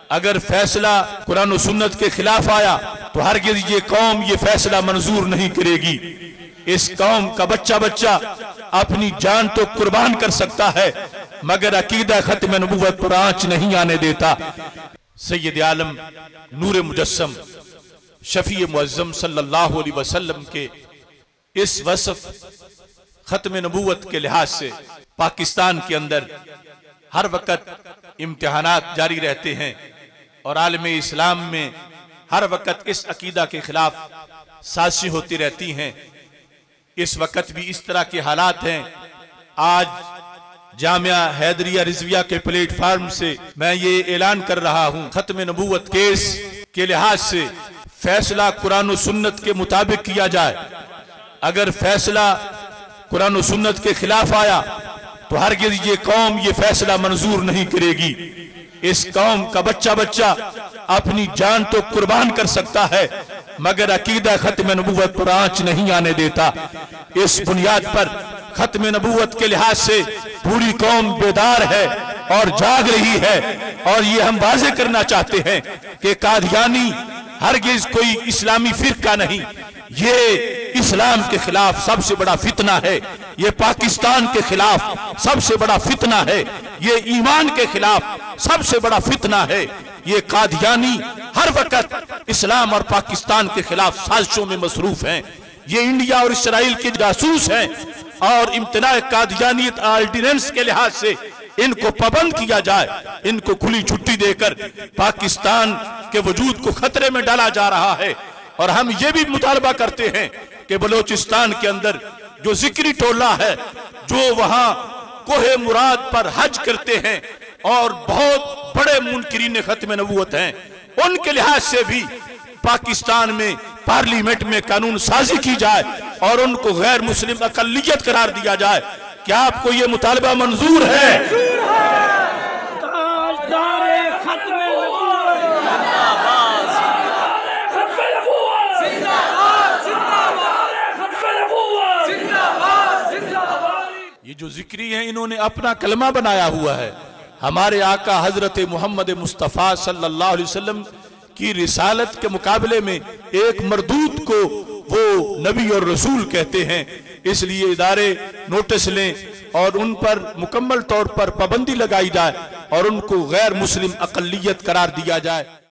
अगर फैसला कुरान सुन्नत के खिलाफ आया तो हर ये कौम ये फैसला मंजूर नहीं करेगी। इस कौम का बच्चा बच्चा अपनी जान तो कुर्बान कर सकता है, मगर अकीदा खत्म नबूवत पर आँच नहीं आने देता। सैयद आलम नूर मुजस्म शफी अलैहि वसल्लम के इस वसफ खत्म नबूवत के लिहाज से पाकिस्तान के अंदर हर वक्त इम्तिहानात जारी रहते हैं। और आलम इस्लाम में हर वक्त इस अकीदा के खिलाफ साजिशें होती रहती हैं। इस वक्त भी इस तरह के हालात हैं। आज जामिया हैदरिया रिजविया के प्लेटफार्म से मैं ये ऐलान कर रहा हूँ, खत्म नबूवत केस के लिहाज से फैसला कुरान सुन्नत के मुताबिक किया जाए। अगर फैसला कुरान सुन्नत के खिलाफ आया तो हर ये कौम ये फैसला मंजूर नहीं करेगी। इस कौम का बच्चा बच्चा अपनी जान तो कुर्बान कर सकता है, मगर अकीदा खत्म नबूवत पर आँच नहीं आने देता। इस बुनियाद पर खत्म नबूवत के लिहाज से पूरी कौम बेदार है और जाग रही है। और ये हम वाजे करना चाहते हैं कि कादियानी हरगिज कोई इस्लामी फिरका नहीं। ये इस्लाम के खिलाफ सबसे बड़ा फितना है। ये पाकिस्तान के खिलाफ सबसे बड़ा फितना है। ये ईमान के खिलाफ सबसे बड़ा फितना है। ये कादियानी हर वक्त इस्लाम और पाकिस्तान के खिलाफ साजिशों में मसरूफ हैं। ये इंडिया और इसराइल के जासूस हैं और इम्तना कादियानियत ऑर्डिनेंस के लिहाज से इनको पाबंद किया जाए, इनको खुली छुट्टी देकर पाकिस्तान के वजूद को खतरे में डाला जा रहा है। और हम ये भी मुतालबा करते हैं कि बलोचिस्तान के अंदर जो जिक्री टोला है, जो वहाँ कोहे मुराद पर हज करते हैं और बहुत बड़े मुनकरीन खत्म नबूत हैं। उनके लिहाज से भी पाकिस्तान में पार्लियामेंट में कानून साजी की जाए और उनको गैर मुस्लिम अकलियत करार दिया जाए। क्या आपको ये मुतालबा मंजूर है? जो जिक्री है, इन्होंने अपना कलमा बनाया हुआ है। हमारे आका हज़रत मोहम्मद मुस्तफ़ा सल्लल्लाहु अलैहि वसल्लम की रिसालत के मुकाबले में एक मरदूत को वो नबी और रसूल कहते हैं। इसलिए इदारे नोटिस लें और उन पर मुकम्मल तौर पर पाबंदी लगाई जाए और उनको गैर मुस्लिम अकलियत करार दिया जाए।